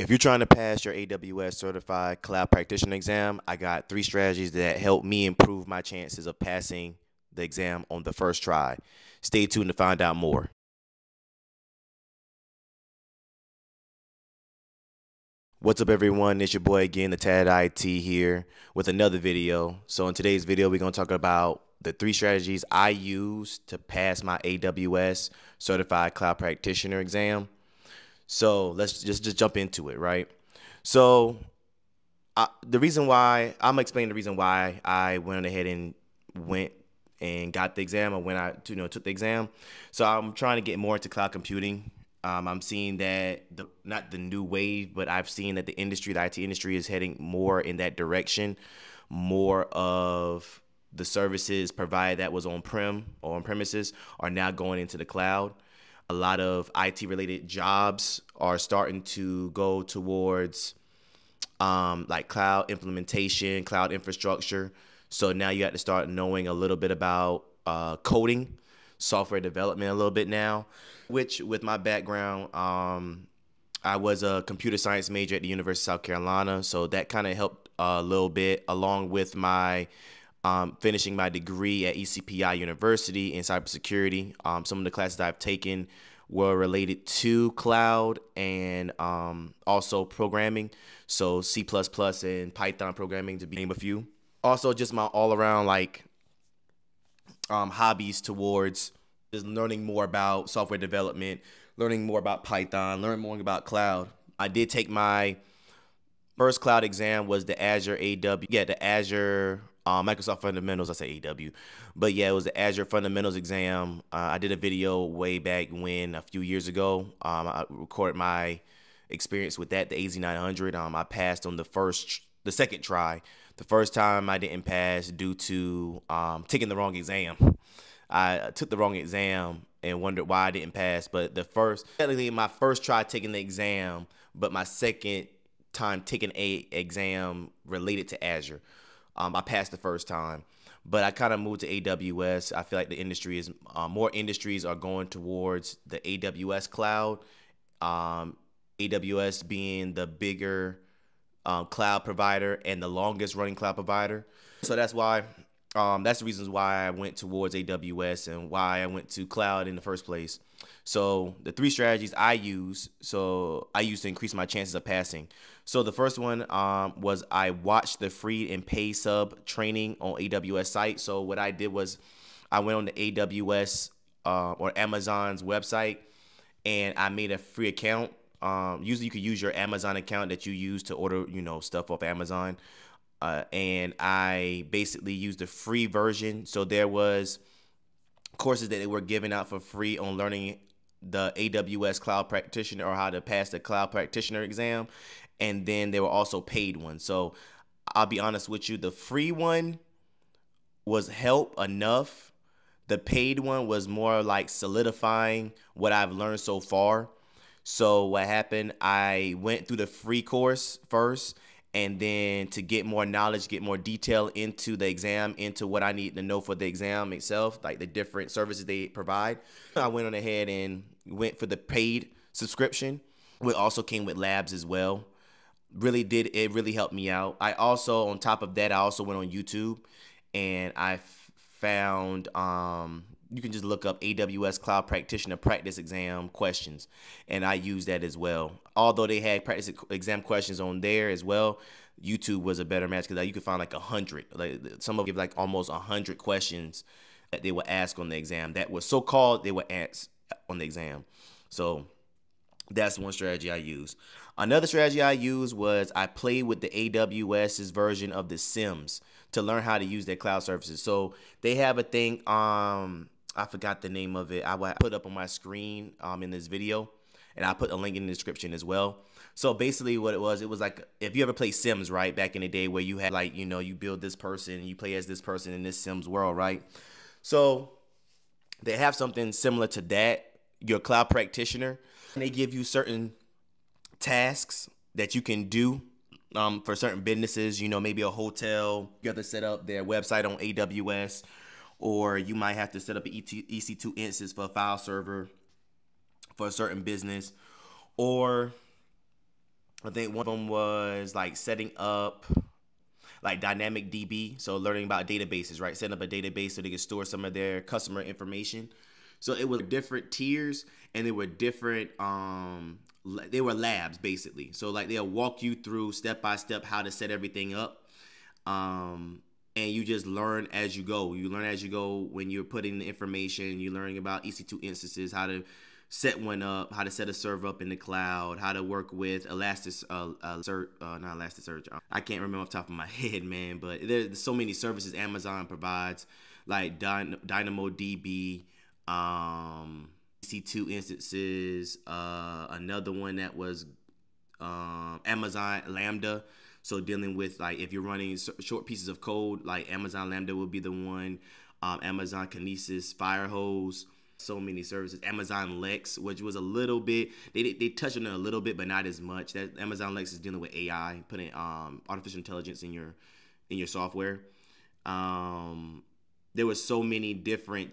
If you're trying to pass your AWS certified cloud practitioner exam, I got three strategies that help me improve my chances of passing the exam on the first try. Stay tuned to find out more. What's up everyone, it's your boy again, the Tad IT here with another video. So in today's video, we're gonna talk about the three strategies I use to pass my AWS Certified Cloud Practitioner exam. So let's just just jump into it, right? So uh, the reason why I'm explaining the reason why I went ahead and went and got the exam or when I you know took the exam. So I'm trying to get more into cloud computing. Um, I'm seeing that the not the new wave, but I've seen that the industry, the IT industry, is heading more in that direction. More of the services provided that was on prem or on premises are now going into the cloud a lot of IT related jobs are starting to go towards um, like cloud implementation, cloud infrastructure. So now you have to start knowing a little bit about uh, coding, software development a little bit now, which with my background, um, I was a computer science major at the University of South Carolina. So that kind of helped a little bit along with my um, finishing my degree at ECPI University in cybersecurity. Um, some of the classes I've taken were related to cloud and um, also programming. So C++ and Python programming to name a few. Also, just my all around like um, hobbies towards just learning more about software development, learning more about Python, learning more about cloud. I did take my first cloud exam was the Azure AW, yeah, the Azure uh, Microsoft Fundamentals. I say AW, but yeah, it was the Azure Fundamentals exam. Uh, I did a video way back when a few years ago. Um, I recorded my experience with that, the AZ900. Um, I passed on the first, the second try. The first time I didn't pass due to um, taking the wrong exam. I took the wrong exam and wondered why I didn't pass. But the first, technically, my first try taking the exam, but my second time taking a exam related to Azure. Um, I passed the first time, but I kind of moved to AWS. I feel like the industry is uh, more industries are going towards the AWS cloud. Um, AWS being the bigger um, cloud provider and the longest running cloud provider. So that's why um, that's the reasons why I went towards AWS and why I went to cloud in the first place. So the three strategies I use, so I use to increase my chances of passing. So the first one um, was I watched the free and pay sub training on AWS site. So what I did was I went on the AWS uh, or Amazon's website and I made a free account. Um, usually you could use your Amazon account that you use to order, you know, stuff off Amazon. Uh, and I basically used the free version. So there was courses that they were giving out for free on learning the AWS cloud practitioner or how to pass the cloud practitioner exam and then there were also paid ones. So I'll be honest with you, the free one was help enough. The paid one was more like solidifying what I've learned so far. So what happened, I went through the free course first and then to get more knowledge, get more detail into the exam, into what I need to know for the exam itself, like the different services they provide. I went on ahead and went for the paid subscription. It also came with labs as well really did it really helped me out. I also on top of that I also went on YouTube and I found um you can just look up AWS Cloud Practitioner Practice Exam questions, and I use that as well. Although they had practice exam questions on there as well, YouTube was a better match because you could find like a hundred. Like some of like almost a hundred questions that they would ask on the exam that was so called they would ask on the exam. So that's one strategy I use. Another strategy I used was I played with the AWS's version of the Sims to learn how to use their cloud services. So they have a thing, um, I forgot the name of it. I put up on my screen um, in this video, and I put a link in the description as well. So basically, what it was, it was like if you ever played Sims, right, back in the day, where you had like you know you build this person, you play as this person in this Sims world, right? So they have something similar to that. Your cloud practitioner and they give you certain tasks that you can do um, for certain businesses. You know, maybe a hotel, you have to set up their website on AWS, or you might have to set up an EC2 instance for a file server for a certain business, or I think one of them was like setting up like dynamic DB, so learning about databases, right? Setting up a database so they can store some of their customer information. So it was different tiers and they were different um they were labs basically. So like they'll walk you through step by step how to set everything up. Um and you just learn as you go. You learn as you go when you're putting the information, you're learning about EC2 instances, how to set one up, how to set a server up in the cloud, how to work with Elastic, uh, uh, uh not Elasticsearch. I can't remember off the top of my head, man. But there's so many services Amazon provides, like DynamoDB, um, EC2 instances. Uh, another one that was um, Amazon Lambda. So dealing with like if you're running short pieces of code, like Amazon Lambda will be the one. Um, Amazon Kinesis Firehose so many services. Amazon Lex, which was a little bit they they touched on it a little bit, but not as much. That Amazon Lex is dealing with AI, putting um artificial intelligence in your in your software. Um, there was so many different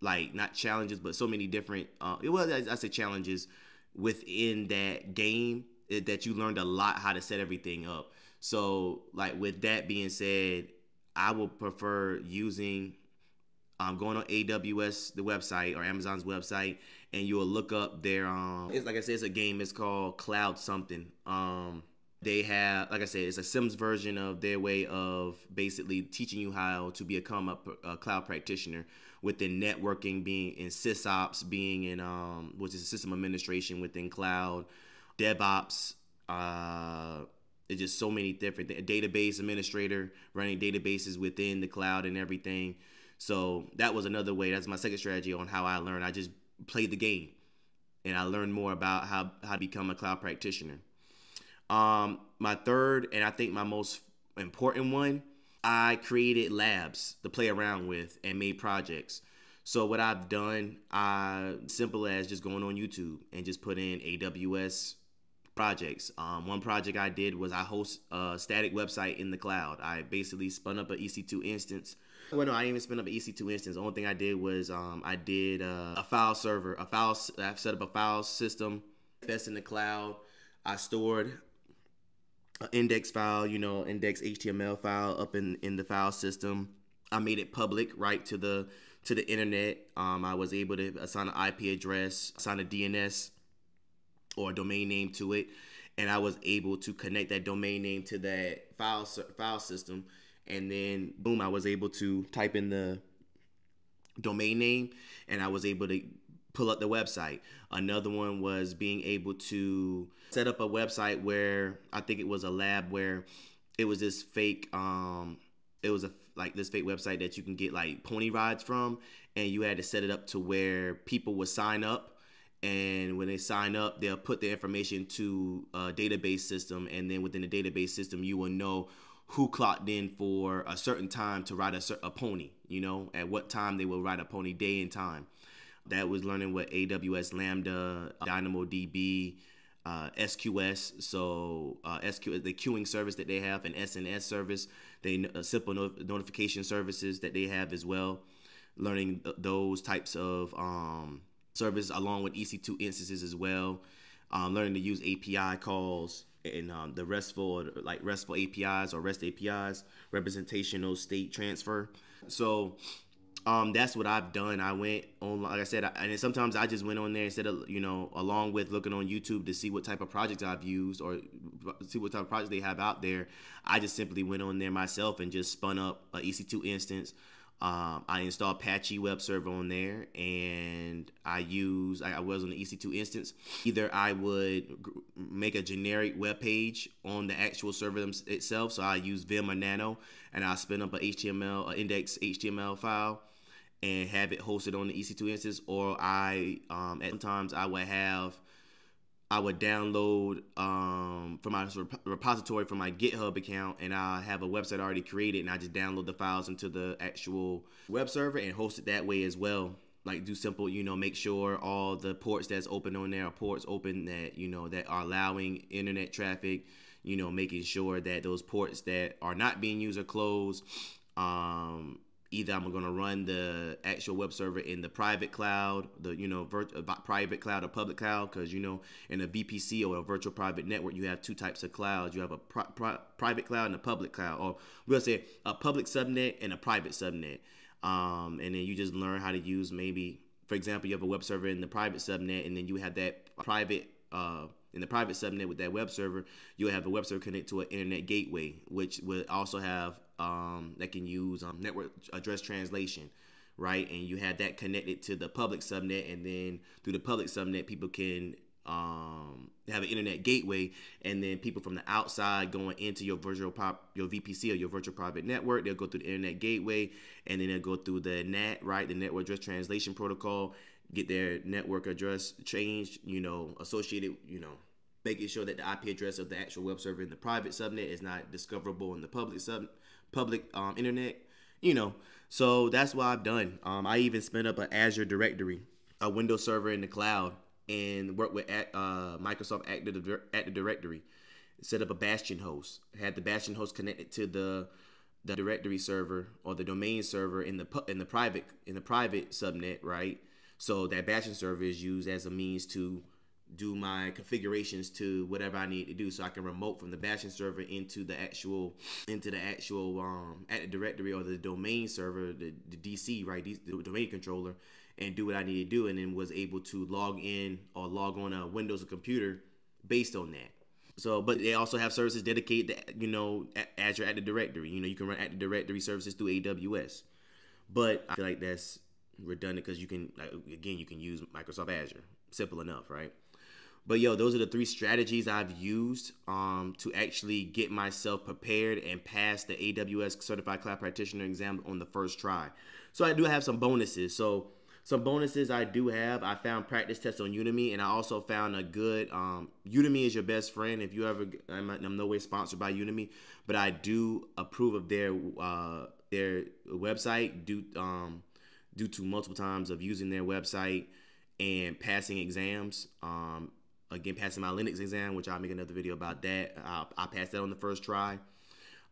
like not challenges, but so many different. Uh, was I, I say challenges within that game that you learned a lot how to set everything up. So like with that being said, I would prefer using um, going on AWS, the website, or Amazon's website, and you will look up their. Um, it's like I said, it's a game. It's called Cloud something. Um, they have, like I said, it's a Sims version of their way of basically teaching you how to become a, a cloud practitioner within networking, being in sysops, being in um, which is system administration within cloud, DevOps. Uh, it's just so many different database administrator running databases within the cloud and everything. So that was another way. That's my second strategy on how I learned. I just played the game, and I learned more about how how to become a cloud practitioner. Um, my third, and I think my most important one, I created labs to play around with and made projects. So what I've done, simple as just going on YouTube and just put in AWS projects. Um, one project I did was I host a static website in the cloud. I basically spun up an EC2 instance well, no, I didn't even spin up an EC2 instance. The only thing I did was um, I did uh, a file server, a file. I set up a file system that's in the cloud. I stored an index file, you know, index HTML file up in in the file system. I made it public, right to the to the internet. Um, I was able to assign an IP address, assign a DNS or a domain name to it, and I was able to connect that domain name to that file file system and then boom, I was able to type in the domain name and I was able to pull up the website. Another one was being able to set up a website where I think it was a lab where it was this fake um it was a like this fake website that you can get like pony rides from and you had to set it up to where people would sign up and when they sign up they'll put their information to a database system and then within the database system you will know who clocked in for a certain time to ride a, a pony, you know, at what time they will ride a pony, day and time. That was learning what AWS Lambda, DynamoDB, uh, SQS, so uh, SQ the queuing service that they have, and SNS service, they uh, simple no- notification services that they have as well. Learning th- those types of um, services along with EC2 instances as well. Um, learning to use API calls and um, the RESTful like RESTful APIs or REST APIs, representational state transfer. So um, that's what I've done. I went on, like I said, I, and sometimes I just went on there instead of, you know, along with looking on YouTube to see what type of projects I've used or see what type of projects they have out there. I just simply went on there myself and just spun up a EC2 instance um, I installed Apache web server on there, and I use I, was on the EC2 instance. Either I would make a generic web page on the actual server itself, so I use Vim or Nano, and I spin up an HTML, an index HTML file, and have it hosted on the EC2 instance. Or I um, at times I would have I would download um, from my repository from my GitHub account, and I have a website already created, and I just download the files into the actual web server and host it that way as well. Like do simple, you know, make sure all the ports that's open on there are ports open that you know that are allowing internet traffic. You know, making sure that those ports that are not being used are closed. Um, either I'm going to run the actual web server in the private cloud, the you know vir- uh, private cloud or public cloud, because you know in a VPC or a virtual private network you have two types of clouds. You have a pri- pri- private cloud and a public cloud, or we'll say a public subnet and a private subnet. Um, and then you just learn how to use maybe, for example, you have a web server in the private subnet, and then you have that private uh, in the private subnet with that web server, you'll have a web server connect to an internet gateway, which will also have um, that can use um, network address translation, right? And you have that connected to the public subnet, and then through the public subnet, people can um, have an internet gateway, and then people from the outside going into your virtual pop, your VPC or your virtual private network, they'll go through the internet gateway, and then they'll go through the NAT, right, the network address translation protocol, get their network address changed, you know, associated, you know, making sure that the IP address of the actual web server in the private subnet is not discoverable in the public sub public um, internet. You know, so that's what I've done. Um, I even spin up an Azure directory, a Windows server in the cloud, and work with uh, Microsoft Active Active Directory. Set up a Bastion host. Had the Bastion host connected to the the directory server or the domain server in the in the private in the private subnet, right? So that Bastion server is used as a means to do my configurations to whatever I need to do so I can remote from the Bastion server into the actual into the actual um Active Directory or the domain server the, the DC right the domain controller and do what I need to do and then was able to log in or log on a Windows computer based on that. So but they also have services dedicated to you know Azure Active Directory. You know you can run Active Directory services through AWS but I feel like that's redundant because you can again you can use Microsoft Azure. Simple enough right but yo, those are the three strategies I've used um, to actually get myself prepared and pass the AWS Certified Cloud Practitioner exam on the first try. So I do have some bonuses. So some bonuses I do have. I found practice tests on Udemy, and I also found a good um, Udemy is your best friend. If you ever, I'm, I'm no way sponsored by Udemy, but I do approve of their uh, their website due um, due to multiple times of using their website and passing exams. Um, again passing my Linux exam, which I'll make another video about that. I'll, I passed that on the first try.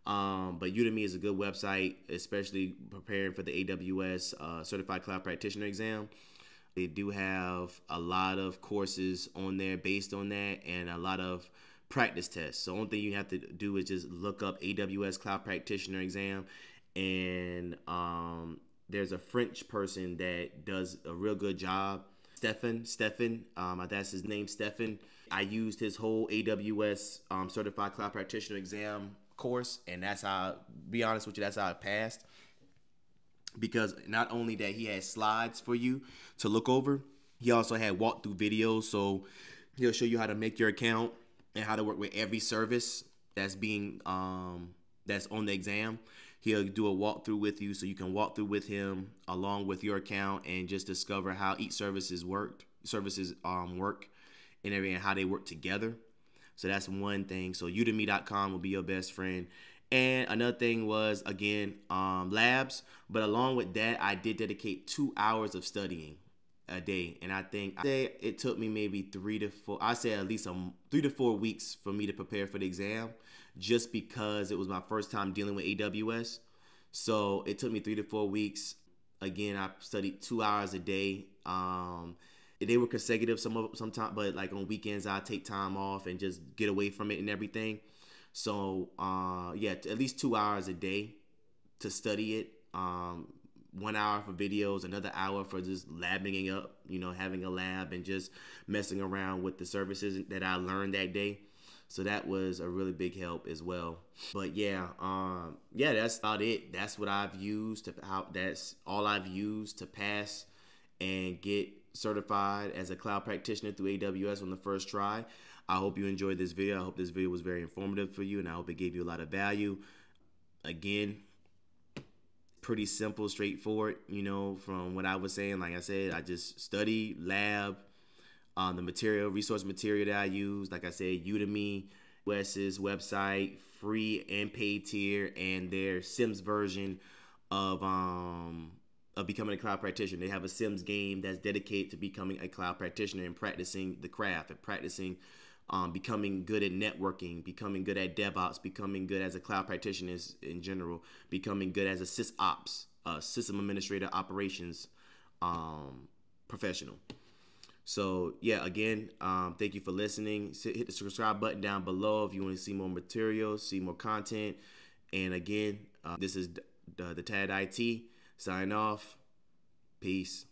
Um, but Udemy is a good website, especially preparing for the AWS uh, Certified Cloud Practitioner exam. They do have a lot of courses on there based on that and a lot of practice tests. So only thing you have to do is just look up AWS Cloud Practitioner exam and um, there's a French person that does a real good job Stefan, Stefan, um, that's his name, Stefan. I used his whole AWS um, Certified Cloud Practitioner exam course, and that's how, be honest with you, that's how I passed. Because not only that he had slides for you to look over, he also had walkthrough videos. So he'll show you how to make your account and how to work with every service that's being um, that's on the exam. He'll do a walkthrough with you so you can walk through with him along with your account and just discover how each services worked, services um work and everything how they work together. So that's one thing. So udemy.com will be your best friend. And another thing was again um, labs, but along with that, I did dedicate two hours of studying a day, and I think I it took me maybe three to four. I say at least um three to four weeks for me to prepare for the exam just because it was my first time dealing with AWS. So it took me three to four weeks. Again, I studied two hours a day. Um, they were consecutive some of sometimes, but like on weekends I take time off and just get away from it and everything. So uh, yeah, at least two hours a day to study it. Um, one hour for videos, another hour for just labbing up, you know, having a lab and just messing around with the services that I learned that day. So that was a really big help as well. But yeah, um, yeah, that's about it. That's what I've used to how that's all I've used to pass and get certified as a cloud practitioner through AWS on the first try. I hope you enjoyed this video. I hope this video was very informative for you and I hope it gave you a lot of value. Again, pretty simple, straightforward, you know, from what I was saying. Like I said, I just study, lab, um, the material, resource material that I use. Like I said, Udemy, AWS's website, free and paid tier, and their Sims version of um of becoming a cloud practitioner. They have a Sims game that's dedicated to becoming a cloud practitioner and practicing the craft and practicing um, becoming good at networking, becoming good at DevOps, becoming good as a cloud practitioner in general, becoming good as a sysops a system administrator operations um, professional. So yeah, again, um, thank you for listening. Hit the subscribe button down below if you want to see more materials, see more content. And again, uh, this is the, the Tad IT. Sign off. Peace.